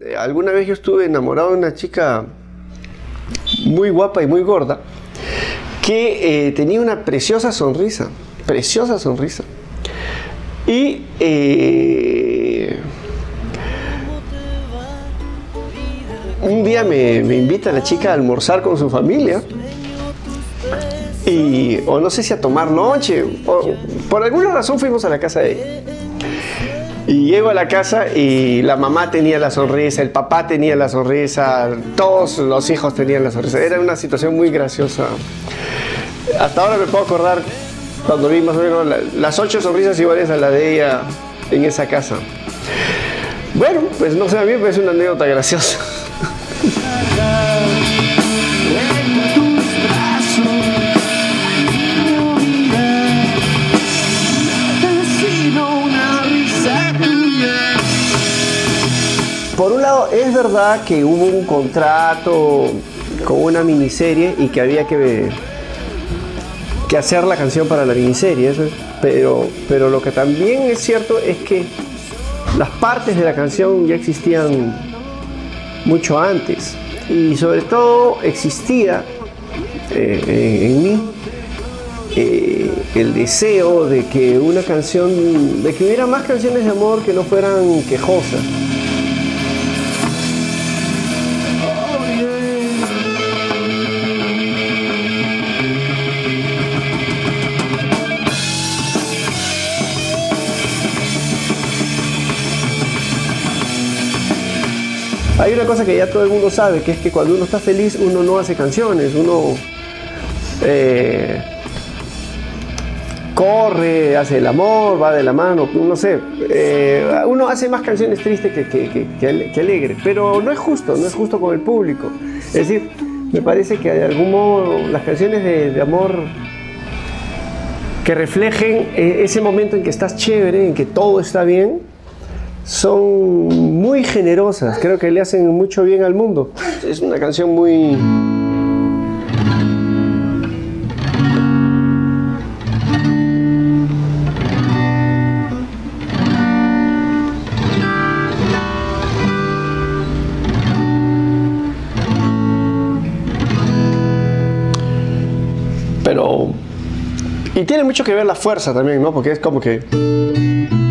Eh, Alguna vez yo estuve enamorado de una chica muy guapa y muy gorda que eh, tenía una preciosa sonrisa, preciosa sonrisa. Y eh, un día me, invita la chica a almorzar con su familia. Y, o no sé si a tomar noche, o por alguna razón fuimos a la casa de ella. Y llego a la casa y la mamá tenía la sonrisa, el papá tenía la sonrisa, todos los hijos tenían la sonrisa. Era una situación muy graciosa. Hasta ahora me puedo acordar cuando vi más o menos la- las ocho sonrisas iguales a la de ella en esa casa. Bueno, pues no sé, a mí me parece una anécdota graciosa. Por un lado, es verdad que hubo un contrato con una miniserie y que había que, que hacer la canción para la miniserie, pero, pero lo que también es cierto es que las partes de la canción ya existían mucho antes y sobre todo existía eh, en mí eh, el deseo de que una canción, de que hubiera más canciones de amor que no fueran quejosas. Hay una cosa que ya todo el mundo sabe, que es que cuando uno está feliz uno no hace canciones, uno eh, corre, hace el amor, va de la mano, no sé. eh, uno hace más canciones tristes que, que, que- que ale- que alegres, pero no es justo, no es justo con el público. Es decir, me parece que de algún modo las canciones de, de amor que reflejen eh, ese momento en que estás chévere, en que todo está bien, son muy generosas, creo que le hacen mucho bien al mundo. Es una canción muy... Pero... Y tiene mucho que ver la fuerza también, ¿no? Porque es como que...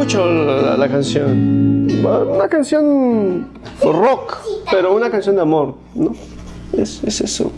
mucho la, la canción. Una canción rock, pero una canción de amor, ¿no? Es, es eso.